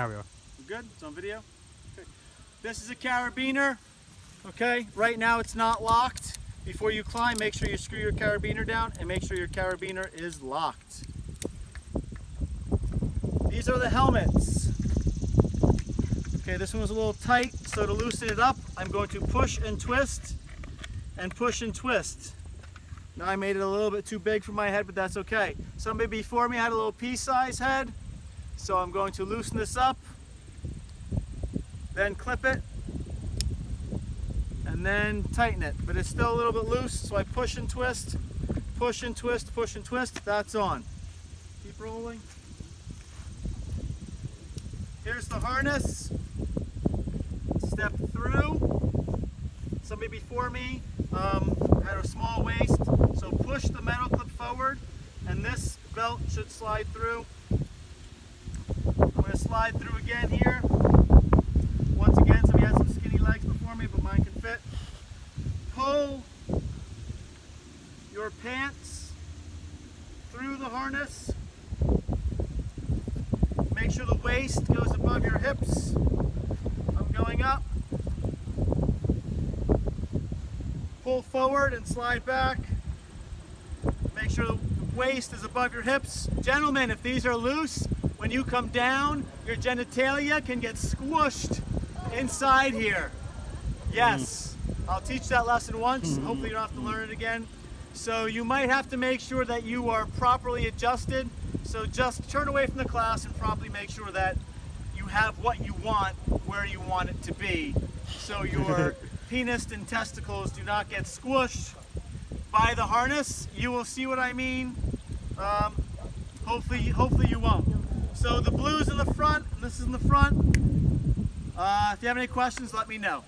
There we are. Good? It's on video? Okay. This is a carabiner. Okay, right now it's not locked. Before you climb, make sure you screw your carabiner down and make sure your carabiner is locked. These are the helmets. Okay, this one was a little tight, so to loosen it up, I'm going to push and twist and push and twist. Now I made it a little bit too big for my head, but that's okay. Somebody before me had a little pea-size head, so I'm going to loosen this up, then clip it, and then tighten it. But it's still a little bit loose, so I push and twist, push and twist, push and twist, that's on. Keep rolling. Here's the harness. Step through. Somebody before me um, had a small waist, so push the metal clip forward, and this belt should slide through. Slide through again here. Once again, somebody has some skinny legs before me, but mine can fit. Pull your pants through the harness. Make sure the waist goes above your hips. I'm going up. Pull forward and slide back. Make sure the waist is above your hips. Gentlemen, if these are loose, when you come down, your genitalia can get squished inside here. Yes, I'll teach that lesson once. Hopefully you don't have to learn it again. So you might have to make sure that you are properly adjusted. So just turn away from the class and properly make sure that you have what you want where you want it to be. So your penis and testicles do not get squished by the harness. You will see what I mean. Um, hopefully, hopefully you won't. So the blue's in the front, this is in the front. Uh, if you have any questions, let me know.